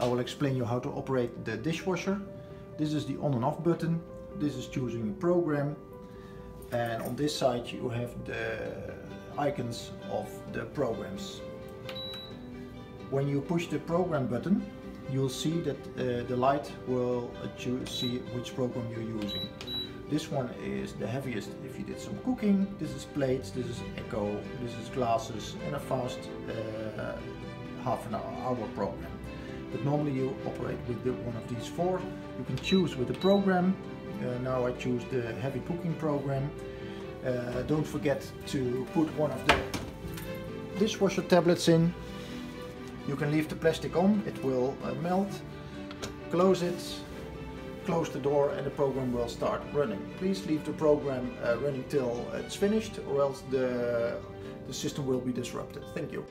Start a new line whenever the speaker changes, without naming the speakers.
I will explain you how to operate the dishwasher. This is the on and off button. This is choosing a program. And on this side you have the icons of the programs. When you push the program button, you'll see that uh, the light will see which program you're using. This one is the heaviest if you did some cooking. This is plates, this is eco, this is glasses and a fast uh, half an hour program. But normally you operate with the, one of these four. You can choose with the program. Uh, now I choose the heavy cooking program. Uh, don't forget to put one of the dishwasher tablets in. You can leave the plastic on, it will uh, melt. Close it, close the door and the program will start running. Please leave the program uh, running till it's finished or else the, the system will be disrupted. Thank you.